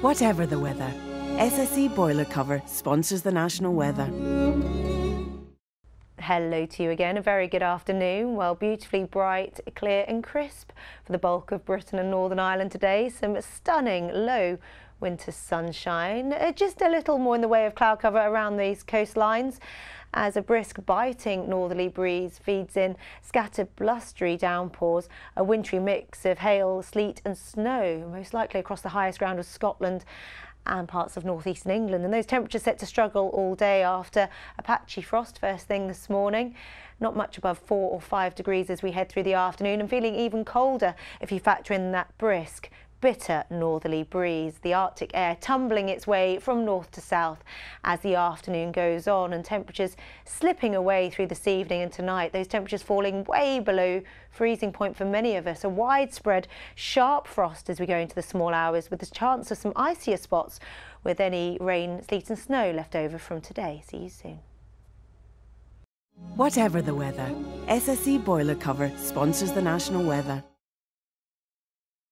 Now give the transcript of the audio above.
Whatever the weather, SSE Boiler Cover sponsors the national weather. Hello to you again. A very good afternoon. Well, beautifully bright, clear and crisp for the bulk of Britain and Northern Ireland today. Some stunning low winter sunshine. Uh, just a little more in the way of cloud cover around these coastlines as a brisk biting northerly breeze feeds in scattered blustery downpours, a wintry mix of hail, sleet and snow, most likely across the highest ground of Scotland and parts of northeastern England. And those temperatures set to struggle all day after a patchy frost first thing this morning. Not much above four or five degrees as we head through the afternoon and feeling even colder if you factor in that brisk bitter northerly breeze. The Arctic air tumbling its way from north to south as the afternoon goes on and temperatures slipping away through this evening and tonight. Those temperatures falling way below freezing point for many of us. A widespread sharp frost as we go into the small hours with the chance of some icier spots with any rain, sleet and snow left over from today. See you soon. Whatever the weather, SSE Boiler Cover sponsors the national weather.